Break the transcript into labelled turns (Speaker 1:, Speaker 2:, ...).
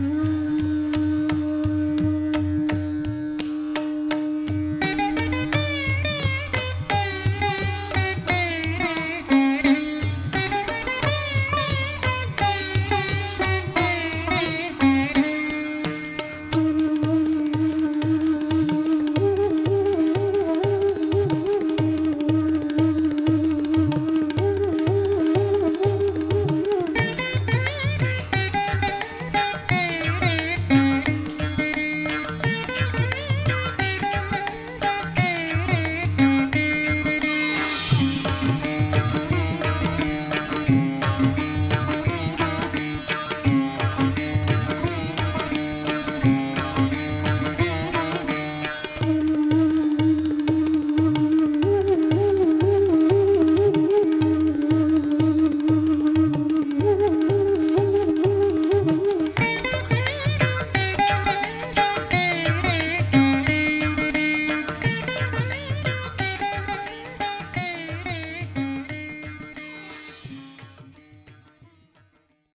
Speaker 1: Mm.